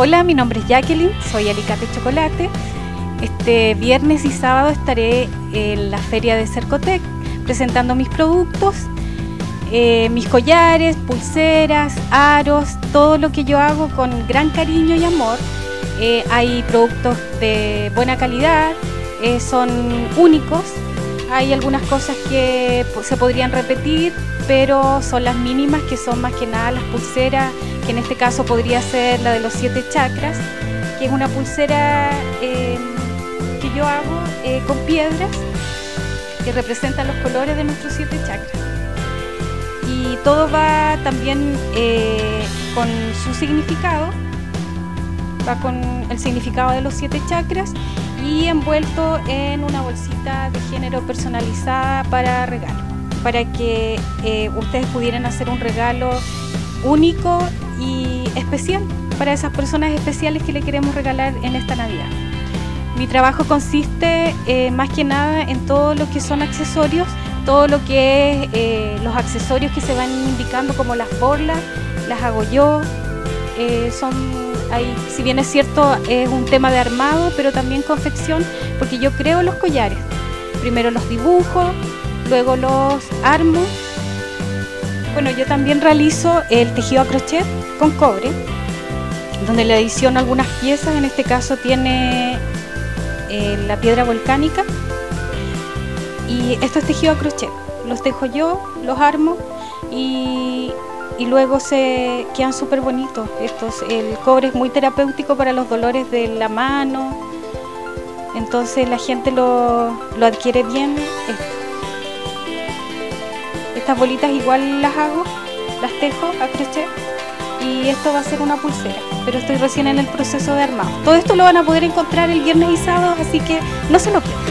Hola, mi nombre es Jacqueline, soy Alicate Chocolate. Este viernes y sábado estaré en la feria de Cercotec presentando mis productos, eh, mis collares, pulseras, aros, todo lo que yo hago con gran cariño y amor. Eh, hay productos de buena calidad, eh, son únicos. Hay algunas cosas que se podrían repetir, pero son las mínimas, que son más que nada las pulseras, que en este caso podría ser la de los siete chakras, que es una pulsera em, que yo hago eh, con piedras que representan los colores de nuestros siete chakras. Y todo va también eh, con su significado, va con el significado de los siete chakras y envuelto en una bolsita de género personalizada para regalo, para que eh, ustedes pudieran hacer un regalo único y especial para esas personas especiales que le queremos regalar en esta Navidad. Mi trabajo consiste eh, más que nada en todo lo que son accesorios, todo lo que es eh, los accesorios que se van indicando como las borlas, las hago yo, son si bien es cierto, es un tema de armado, pero también confección, porque yo creo los collares. Primero los dibujo, luego los armo. Bueno, yo también realizo el tejido a crochet con cobre, donde le adiciono algunas piezas, en este caso tiene eh, la piedra volcánica. Y esto es tejido a crochet. Los tejo yo, los armo y y luego se quedan súper bonitos. Estos, el cobre es muy terapéutico para los dolores de la mano, entonces la gente lo, adquiere bien. Estas bolitas igual las hago, las tejo a crochet y esto va a ser una pulsera, pero estoy recién en el proceso de armado. Todo esto lo van a poder encontrar el viernes y sábado, así que no se lo pierdan.